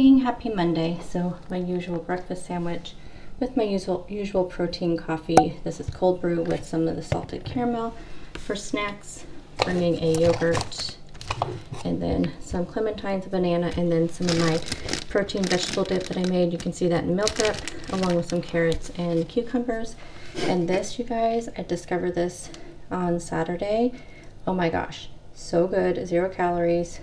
morning, happy Monday. So my usual breakfast sandwich with my usual usual protein coffee. This is cold brew with some of the salted caramel. For snacks, bringing a yogurt and then some clementines, a banana, and then some of my protein vegetable dip that I made. You can see that in meal prep, along with some carrots and cucumbers. And this, you guys, I discovered this on Saturday. Oh my gosh, so good, zero calories,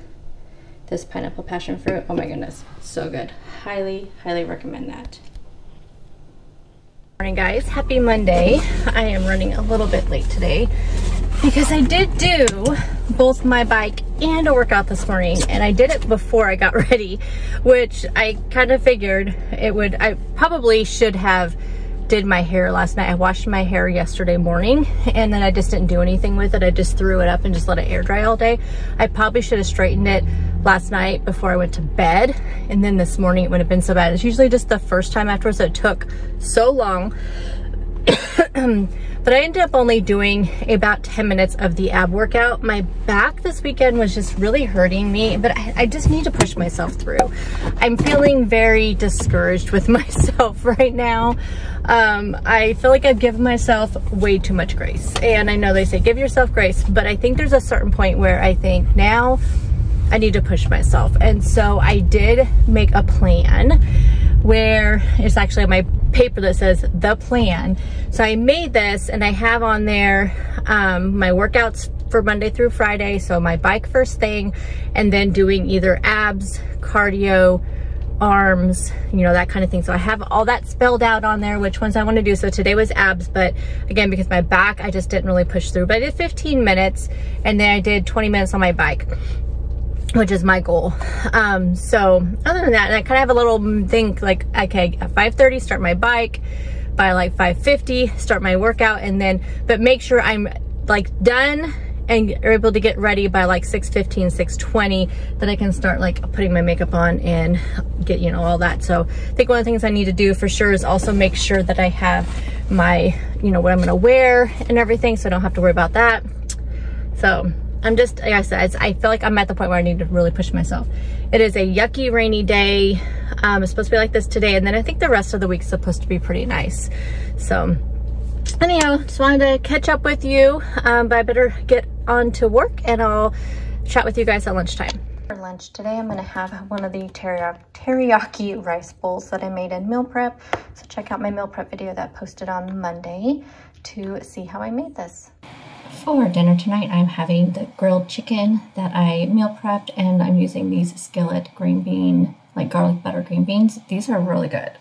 this pineapple passion fruit. Oh my goodness, so good. Highly, highly recommend that. Morning guys, happy Monday. I am running a little bit late today because I did do both my bike and a workout this morning and I did it before I got ready, which I kind of figured it would, I probably should have did my hair last night. I washed my hair yesterday morning and then I just didn't do anything with it. I just threw it up and just let it air dry all day. I probably should have straightened it last night before I went to bed. And then this morning it wouldn't have been so bad. It's usually just the first time afterwards. It took so long. but I ended up only doing about 10 minutes of the ab workout. My back this weekend was just really hurting me, but I, I just need to push myself through. I'm feeling very discouraged with myself right now. Um, I feel like I've given myself way too much grace. And I know they say give yourself grace, but I think there's a certain point where I think now I need to push myself. And so I did make a plan where it's actually my paper that says the plan. So I made this and I have on there um, my workouts for Monday through Friday. So my bike first thing and then doing either abs, cardio, arms, you know, that kind of thing. So I have all that spelled out on there, which ones I want to do. So today was abs, but again, because my back, I just didn't really push through, but I did 15 minutes and then I did 20 minutes on my bike which is my goal. Um, so other than that, and I kind of have a little thing like, okay, at 5.30, start my bike, by like 5.50, start my workout, and then, but make sure I'm like done and are able to get ready by like 6.15, 6.20, that I can start like putting my makeup on and get, you know, all that. So I think one of the things I need to do for sure is also make sure that I have my, you know, what I'm gonna wear and everything, so I don't have to worry about that. So I'm just, like I said, I feel like I'm at the point where I need to really push myself. It is a yucky rainy day. Um, it's supposed to be like this today. And then I think the rest of the week's supposed to be pretty nice. So anyhow, just wanted to catch up with you. Um, but I better get on to work and I'll chat with you guys at lunchtime. For lunch today, I'm gonna have one of the teriyaki, teriyaki rice bowls that I made in meal prep. So check out my meal prep video that posted on Monday to see how I made this. For dinner tonight, I'm having the grilled chicken that I meal prepped, and I'm using these skillet green bean, like garlic butter green beans. These are really good.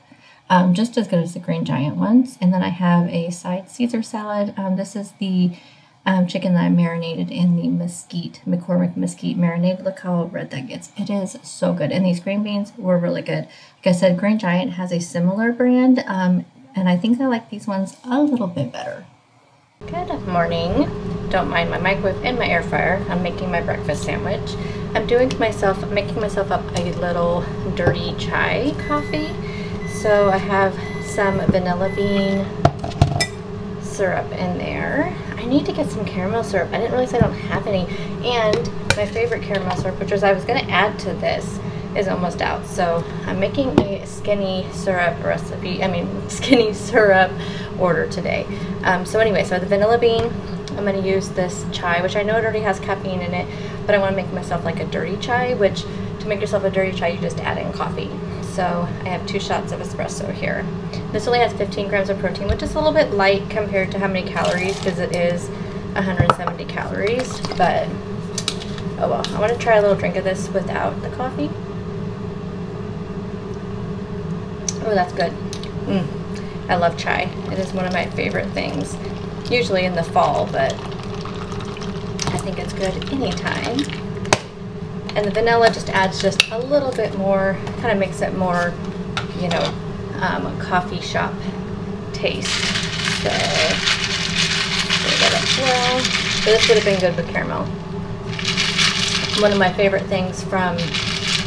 Um, just as good as the green giant ones. And then I have a side Caesar salad. Um, this is the um, chicken that I marinated in the mesquite, McCormick mesquite marinade. Look how red that gets. It is so good. And these green beans were really good. Like I said, Green Giant has a similar brand, um, and I think I like these ones a little bit better. Good morning. Don't mind my microwave and my air fryer. I'm making my breakfast sandwich. I'm doing myself, making myself up a little dirty chai coffee. So I have some vanilla bean syrup in there. I need to get some caramel syrup. I didn't realize I don't have any. And my favorite caramel syrup, which was I was going to add to this, is almost out. So I'm making a skinny syrup recipe, I mean skinny syrup order today. Um, so anyway, so the vanilla bean, I'm going to use this chai, which I know it already has caffeine in it, but I want to make myself like a dirty chai, which to make yourself a dirty chai, you just add in coffee. So I have two shots of espresso here. This only has 15 grams of protein, which is a little bit light compared to how many calories, because it is 170 calories, but oh well. I want to try a little drink of this without the coffee. Oh, that's good. Mm. I love chai. It is one of my favorite things. Usually in the fall, but I think it's good anytime. And the vanilla just adds just a little bit more, kind of makes it more, you know, um, coffee shop taste. So, well. So this would have been good with caramel. One of my favorite things from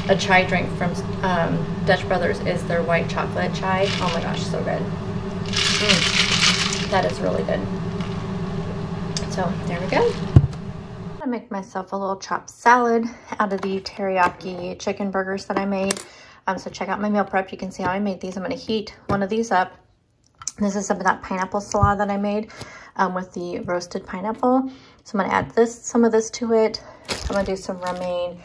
a chai drink from um, Dutch Brothers is their white chocolate chai. Oh my gosh, so good. Mm, that is really good. So there we go. I'm gonna make myself a little chopped salad out of the teriyaki chicken burgers that I made. Um, so check out my meal prep. You can see how I made these. I'm to heat one of these up. This is some of that pineapple salad that I made um, with the roasted pineapple. So I'm to add this, some of this to it. I'm to do some romaine.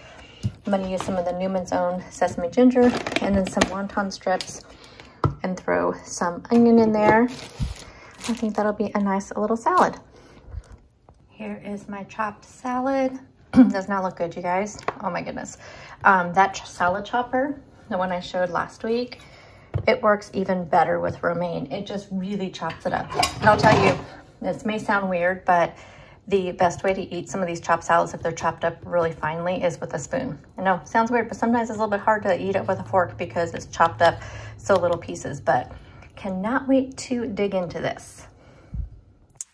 I'm to use some of the Newman's Own sesame ginger and then some wonton strips and throw some onion in there. I think that'll be a nice little salad. Here is my chopped salad. Does not look good, you guys. Oh my goodness. Um, that salad chopper, the one I showed last week, it works even better with romaine. It just really chops it up. And I'll tell you, this may sound weird, but the best way to eat some of these chopped salads if they're chopped up really finely is with a spoon. I know, sounds weird, but sometimes it's a little bit hard to eat it with a fork because it's chopped up so little pieces, but cannot wait to dig into this.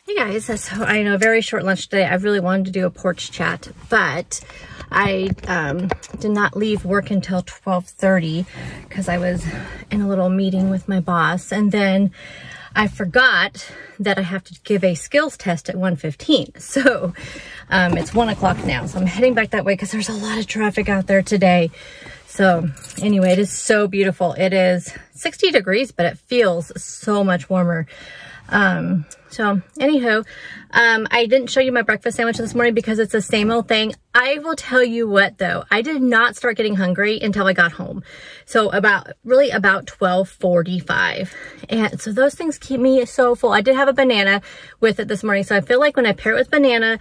Hey guys, so I know very short lunch today. I really wanted to do a porch chat, but I um, did not leave work until 12.30 because I was in a little meeting with my boss. And then I forgot that I have to give a skills test at 1.15. So um, it's one o'clock now. So I'm heading back that way because there's a lot of traffic out there today. So anyway, it is so beautiful. It is 60 degrees, but it feels so much warmer. Um, so anywho, um, I didn't show you my breakfast sandwich this morning because it's the same old thing. I will tell you what though, I did not start getting hungry until I got home. So about, really about 1245. And so those things keep me so full. I did have a banana with it this morning. So I feel like when I pair it with banana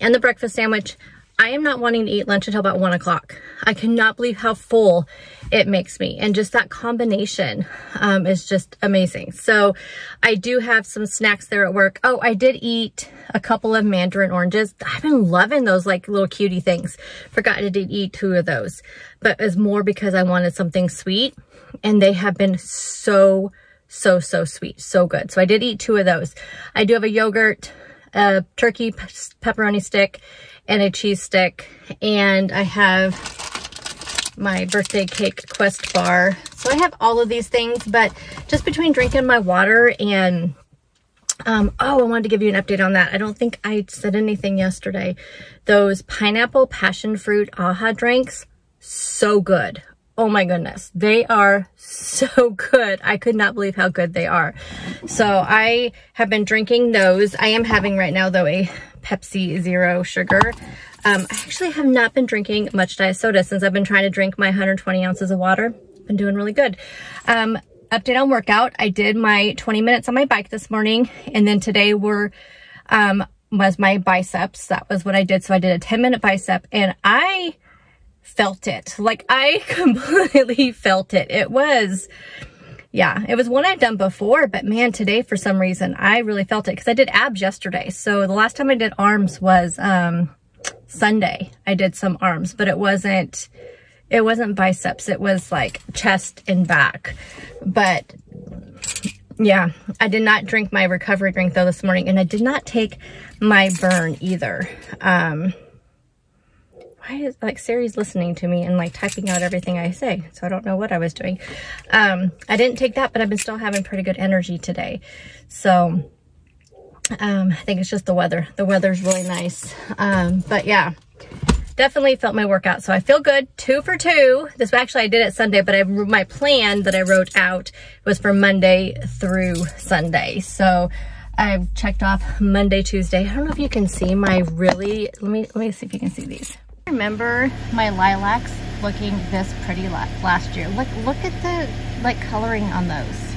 and the breakfast sandwich, I am not wanting to eat lunch until about one o'clock. I cannot believe how full it makes me. And just that combination um, is just amazing. So I do have some snacks there at work. Oh, I did eat a couple of mandarin oranges. I've been loving those like little cutie things. Forgot I did eat two of those, but it's more because I wanted something sweet and they have been so, so, so sweet. So good. So I did eat two of those. I do have a yogurt, a turkey pepperoni stick, and a cheese stick. And I have my birthday cake quest bar. So I have all of these things, but just between drinking my water and um, oh, I wanted to give you an update on that. I don't think I said anything yesterday. Those pineapple passion fruit aha drinks, so good. Oh my goodness. They are so good. I could not believe how good they are. So I have been drinking those. I am having right now though a Pepsi Zero Sugar. Um, I actually have not been drinking much diet soda since I've been trying to drink my 120 ounces of water. Been doing really good. Um, update on workout. I did my 20 minutes on my bike this morning and then today were, um, was my biceps. That was what I did. So I did a 10 minute bicep and I felt it. Like I completely felt it. It was, yeah, it was one I'd done before, but man, today for some reason, I really felt it because I did abs yesterday. So the last time I did arms was um, Sunday. I did some arms, but it wasn't, it wasn't biceps. It was like chest and back. But yeah, I did not drink my recovery drink though this morning and I did not take my burn either. Um, why is like Siri's listening to me and like typing out everything I say. So I don't know what I was doing. Um, I didn't take that, but I've been still having pretty good energy today. So um, I think it's just the weather. The weather's really nice. Um, but yeah, definitely felt my workout. So I feel good. Two for two. This actually I did it Sunday, but I, my plan that I wrote out was for Monday through Sunday. So I've checked off Monday, Tuesday. I don't know if you can see my really, let me, let me see if you can see these. Remember my lilacs looking this pretty last year. Look, look at the like coloring on those.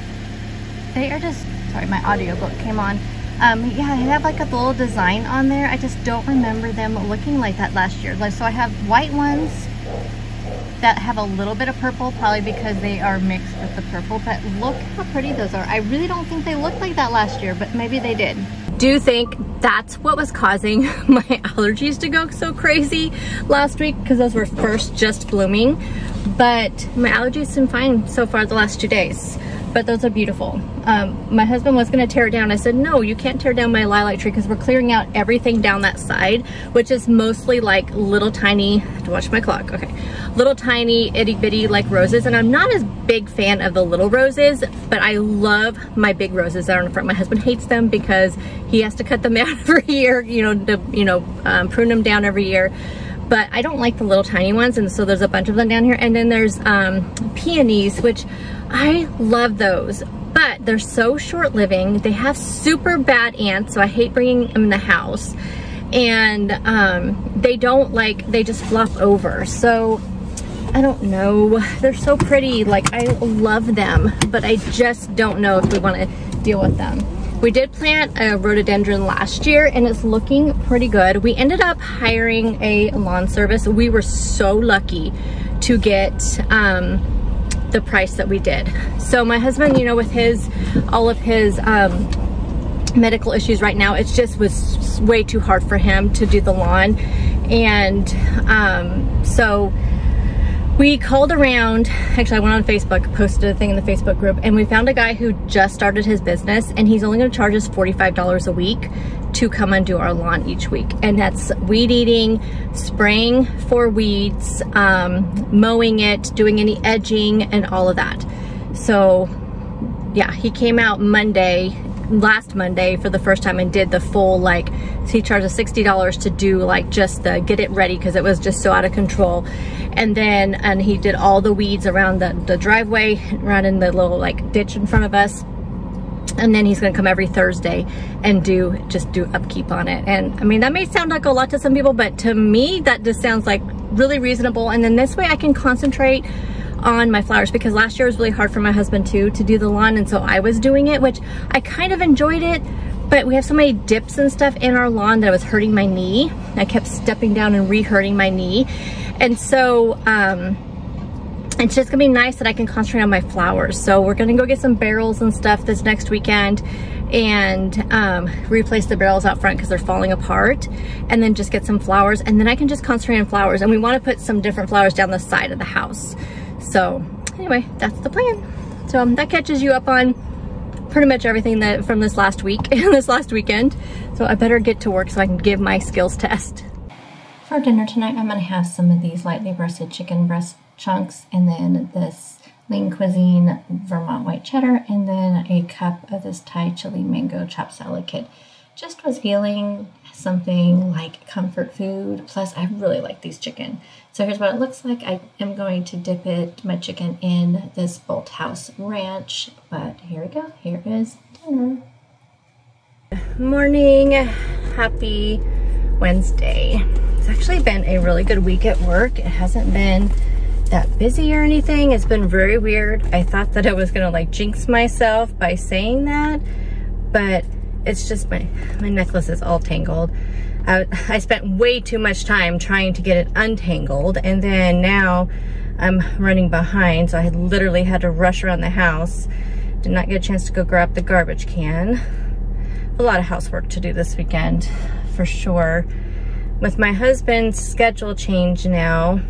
They are just, sorry, my audiobook came on. Um, yeah, they have like a little design on there. I just don't remember them looking like that last year. Like, so I have white ones that have a little bit of purple, probably because they are mixed with the purple, but look how pretty those are. I really don't think they looked like that last year, but maybe they did do you think that's what was causing my allergies to go so crazy last week because those were first just blooming. But my allergies been fine so far the last two days but those are beautiful. Um, my husband was gonna tear it down. I said, no, you can't tear down my lilac tree because we're clearing out everything down that side, which is mostly like little tiny, to watch my clock, okay, little tiny itty bitty like roses. And I'm not as big fan of the little roses, but I love my big roses that are in front. My husband hates them because he has to cut them out every year, you know, to, you know, um, prune them down every year but I don't like the little tiny ones. And so there's a bunch of them down here. And then there's um, peonies, which I love those, but they're so short living. They have super bad ants. So I hate bringing them in the house and um, they don't like, they just flop over. So I don't know. They're so pretty. Like I love them, but I just don't know if we want to deal with them. We did plant a rhododendron last year and it's looking pretty good. We ended up hiring a lawn service. We were so lucky to get um, the price that we did. So my husband, you know, with his, all of his um, medical issues right now, it just was way too hard for him to do the lawn. And um, so we called around, actually I went on Facebook, posted a thing in the Facebook group, and we found a guy who just started his business and he's only gonna charge us $45 a week to come and do our lawn each week. And that's weed eating, spraying for weeds, um, mowing it, doing any edging and all of that. So yeah, he came out Monday last Monday for the first time and did the full like he charged us $60 to do like just the get it ready because it was just so out of control. And then and he did all the weeds around the, the driveway around in the little like ditch in front of us. And then he's gonna come every Thursday and do just do upkeep on it. And I mean that may sound like a lot to some people but to me that just sounds like really reasonable. And then this way I can concentrate on my flowers because last year was really hard for my husband too to do the lawn and so I was doing it which I kind of enjoyed it but we have so many dips and stuff in our lawn that I was hurting my knee. I kept stepping down and re-hurting my knee. And so um, it's just gonna be nice that I can concentrate on my flowers. So we're gonna go get some barrels and stuff this next weekend and um, replace the barrels out front because they're falling apart and then just get some flowers and then I can just concentrate on flowers and we want to put some different flowers down the side of the house. So anyway, that's the plan. So um, that catches you up on pretty much everything that from this last week and this last weekend. So I better get to work so I can give my skills test. For dinner tonight, I'm gonna have some of these lightly breasted chicken breast chunks and then this lean cuisine Vermont white cheddar and then a cup of this Thai chili mango chopped salad kit. Just was feeling something like comfort food. Plus, I really like these chicken. So here's what it looks like. I am going to dip it, my chicken, in this Bolthouse Ranch. But here we go. Here is dinner. Morning. Happy Wednesday. It's actually been a really good week at work. It hasn't been that busy or anything. It's been very weird. I thought that I was gonna like jinx myself by saying that, but it's just my, my necklace is all tangled. I, I spent way too much time trying to get it untangled and then now I'm running behind so I literally had to rush around the house. Did not get a chance to go grab the garbage can. A lot of housework to do this weekend for sure. With my husband's schedule change now,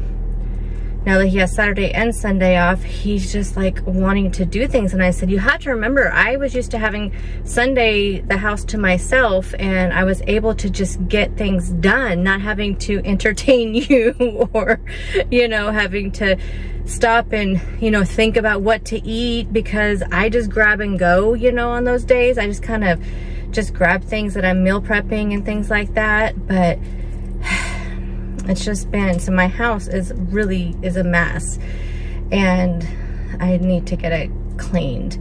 now that he has Saturday and Sunday off, he's just like wanting to do things. And I said, you have to remember, I was used to having Sunday, the house to myself, and I was able to just get things done, not having to entertain you or, you know, having to stop and, you know, think about what to eat because I just grab and go, you know, on those days. I just kind of just grab things that I'm meal prepping and things like that. But it's just been, so my house is really, is a mess and I need to get it cleaned.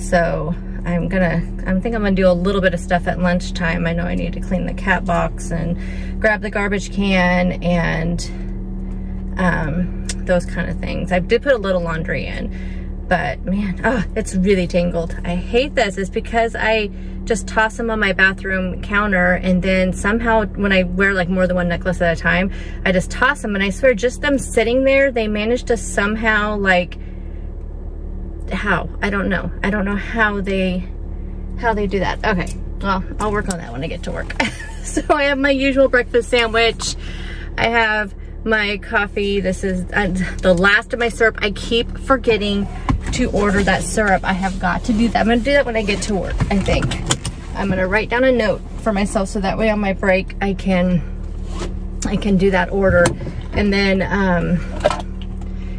So I'm gonna, I think I'm gonna do a little bit of stuff at lunchtime. I know I need to clean the cat box and grab the garbage can and um, those kind of things. I did put a little laundry in, but man, oh, it's really tangled. I hate this. It's because I just toss them on my bathroom counter and then somehow when I wear like more than one necklace at a time, I just toss them and I swear just them sitting there, they managed to somehow like, how? I don't know. I don't know how they, how they do that. Okay, well, I'll work on that when I get to work. so I have my usual breakfast sandwich. I have my coffee. This is uh, the last of my syrup. I keep forgetting to order that syrup. I have got to do that. I'm gonna do that when I get to work, I think. I'm gonna write down a note for myself so that way on my break I can I can do that order and then um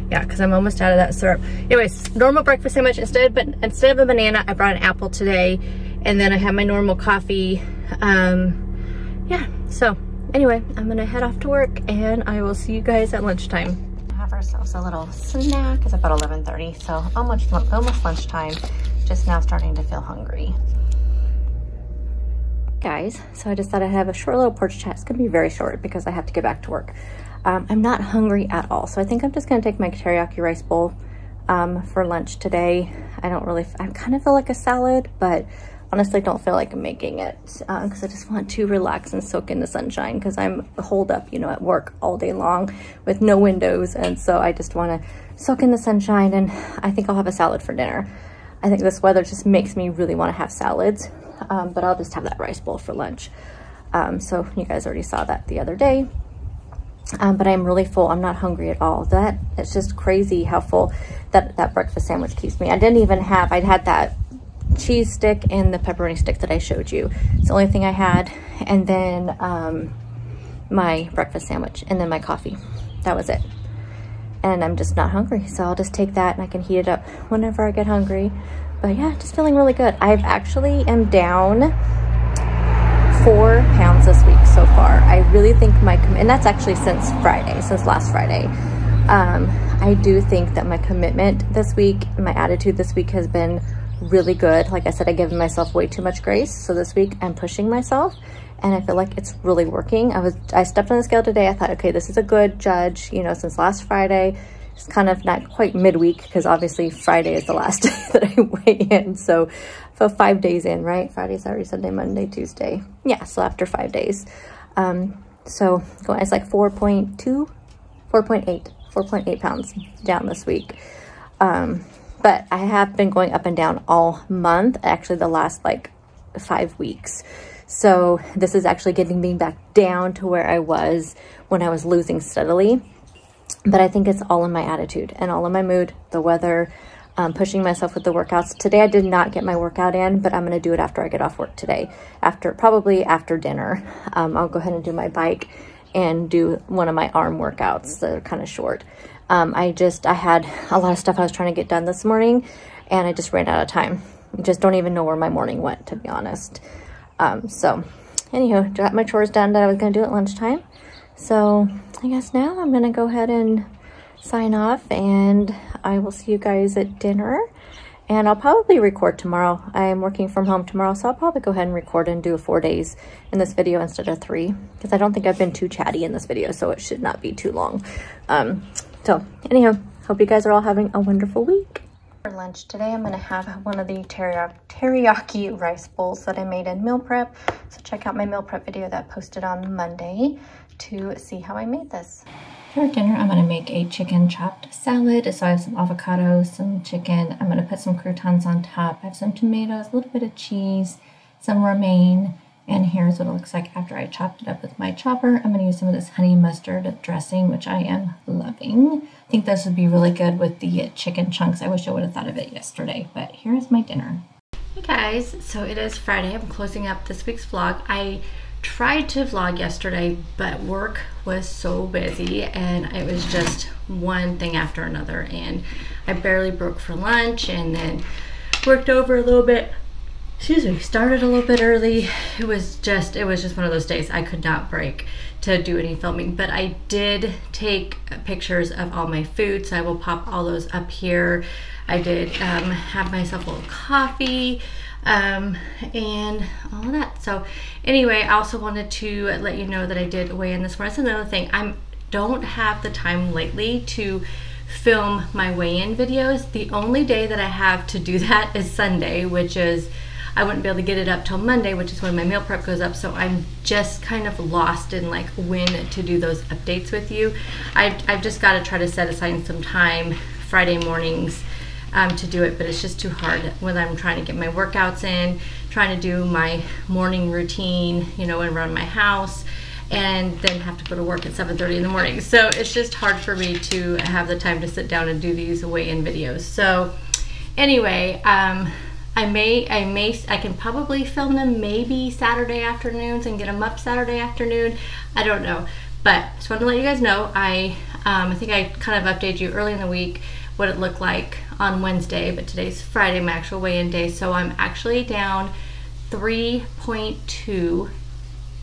yeah because I'm almost out of that syrup anyways normal breakfast sandwich instead but instead of a banana I brought an apple today and then I have my normal coffee um yeah so anyway, I'm gonna head off to work and I will see you guys at lunchtime. Have ourselves a little snack. It's about 11.30, so almost, almost lunchtime. Just now starting to feel hungry. Guys, so I just thought I'd have a short little porch chat. It's gonna be very short because I have to get back to work. Um, I'm not hungry at all, so I think I'm just gonna take my teriyaki rice bowl um, for lunch today. I don't really, I kind of feel like a salad, but honestly don't feel like making it because uh, I just want to relax and soak in the sunshine because I'm holed up, you know, at work all day long with no windows. And so I just want to soak in the sunshine and I think I'll have a salad for dinner. I think this weather just makes me really want to have salads, um, but I'll just have that rice bowl for lunch. Um, so you guys already saw that the other day. Um, but I'm really full. I'm not hungry at all. That it's just crazy how full that that breakfast sandwich keeps me. I didn't even have. I'd had that cheese stick and the pepperoni stick that I showed you. It's the only thing I had. And then um, my breakfast sandwich and then my coffee. That was it. And I'm just not hungry. So I'll just take that and I can heat it up whenever I get hungry. But yeah, just feeling really good. I've actually am down four pounds this week so far. I really think my, and that's actually since Friday, since last Friday. Um, I do think that my commitment this week, my attitude this week has been really good. Like I said, I given myself way too much grace. So this week I'm pushing myself and I feel like it's really working. I was, I stepped on the scale today. I thought, okay, this is a good judge, you know, since last Friday, it's kind of not quite midweek because obviously Friday is the last day that I weigh in. So for five days in, right? Friday, Saturday, Sunday, Monday, Tuesday. Yeah, so after five days. Um, so it's like 4.2, 4.8, 4.8 pounds down this week. Um, but I have been going up and down all month, actually the last like five weeks. So this is actually getting me back down to where I was when I was losing steadily. But I think it's all in my attitude and all in my mood, the weather, um, pushing myself with the workouts. Today I did not get my workout in, but I'm going to do it after I get off work today. After Probably after dinner. Um, I'll go ahead and do my bike and do one of my arm workouts that are kind of short. Um, I just, I had a lot of stuff I was trying to get done this morning and I just ran out of time. I just don't even know where my morning went, to be honest. Um, so, anywho, got my chores done that I was going to do at lunchtime. So, I guess now I'm going to go ahead and sign off and I will see you guys at dinner. And I'll probably record tomorrow. I'm working from home tomorrow, so I'll probably go ahead and record and do four days in this video instead of three. Because I don't think I've been too chatty in this video, so it should not be too long. Um, so anyhow, hope you guys are all having a wonderful week. For lunch today, I'm gonna have one of the teriyaki, teriyaki rice bowls that I made in meal prep. So check out my meal prep video that I posted on Monday to see how I made this. For dinner, I'm gonna make a chicken chopped salad. So I have some avocado, some chicken. I'm gonna put some croutons on top. I have some tomatoes, a little bit of cheese, some romaine, and here's what it looks like after I chopped it up with my chopper. I'm to use some of this honey mustard dressing, which I am loving. I think this would be really good with the chicken chunks. I wish I would have thought of it yesterday, but here's my dinner. Hey guys, so it is Friday. I'm closing up this week's vlog. I tried to vlog yesterday, but work was so busy and it was just one thing after another. And I barely broke for lunch and then worked over a little bit excuse me, started a little bit early. It was just, it was just one of those days I could not break to do any filming, but I did take pictures of all my food, so I will pop all those up here. I did um, have myself a little coffee um, and all of that. So anyway, I also wanted to let you know that I did weigh in this morning. That's another thing. I don't have the time lately to film my weigh-in videos. The only day that I have to do that is Sunday, which is I wouldn't be able to get it up till Monday, which is when my meal prep goes up. So I'm just kind of lost in like when to do those updates with you. I've, I've just got to try to set aside some time Friday mornings um, to do it, but it's just too hard when I'm trying to get my workouts in, trying to do my morning routine, you know, and run my house and then have to go to work at 7.30 in the morning. So it's just hard for me to have the time to sit down and do these weigh-in videos. So anyway, um, I may, I may, I can probably film them maybe Saturday afternoons and get them up Saturday afternoon. I don't know, but just wanted to let you guys know. I, um, I think I kind of updated you early in the week what it looked like on Wednesday, but today's Friday, my actual weigh-in day. So I'm actually down 3.2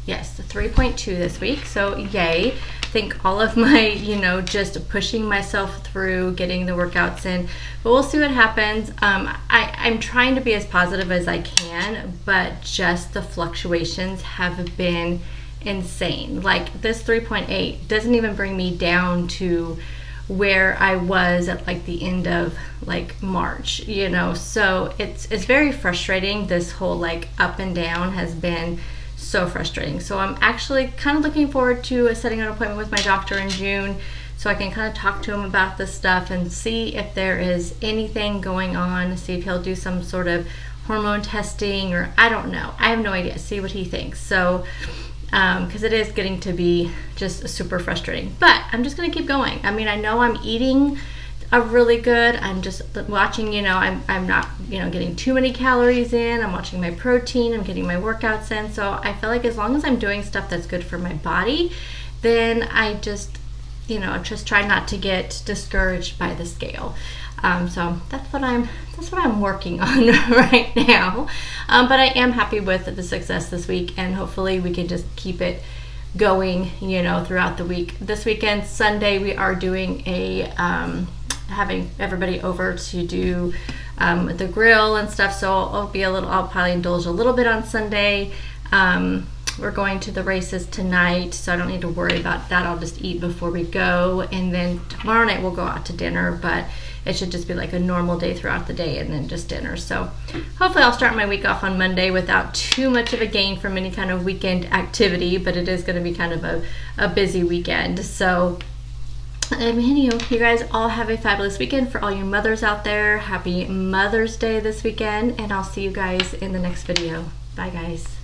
Yes, 3.2 this week. So yay. Think all of my, you know, just pushing myself through getting the workouts in. But we'll see what happens. Um, I, I'm trying to be as positive as I can, but just the fluctuations have been insane. Like this 3.8 doesn't even bring me down to where I was at like the end of like March, you know. So it's it's very frustrating. This whole like up and down has been so frustrating. So I'm actually kind of looking forward to setting an appointment with my doctor in June so I can kind of talk to him about this stuff and see if there is anything going on, see if he'll do some sort of hormone testing or I don't know. I have no idea. See what he thinks. So because um, it is getting to be just super frustrating. But I'm just gonna keep going. I mean, I know I'm eating a really good. I'm just watching, you know, I'm, I'm not, you know, getting too many calories in. I'm watching my protein. I'm getting my workouts in. So I feel like as long as I'm doing stuff that's good for my body, then I just, you know, just try not to get discouraged by the scale. Um, so that's what I'm that's what I'm working on right now. Um, but I am happy with the success this week, and hopefully we can just keep it going, you know, throughout the week. This weekend, Sunday, we are doing a um, having everybody over to do um, the grill and stuff. So I'll be a little. I'll probably indulge a little bit on Sunday. Um, we're going to the races tonight, so I don't need to worry about that. I'll just eat before we go, and then tomorrow night we'll go out to dinner, but it should just be like a normal day throughout the day and then just dinner. So hopefully I'll start my week off on Monday without too much of a gain from any kind of weekend activity, but it is going to be kind of a, a busy weekend. So I mean, you, you guys all have a fabulous weekend. For all you mothers out there, happy Mother's Day this weekend, and I'll see you guys in the next video. Bye, guys.